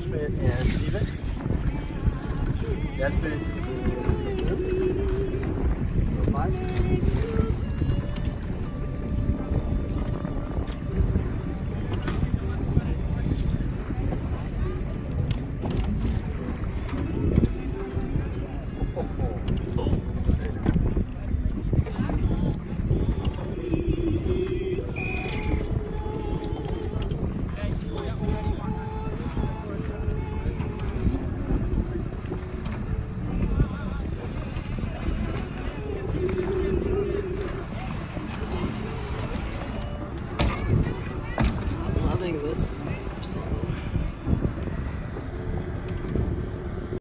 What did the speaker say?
Judgment and Stevens. That's big. doing this. So.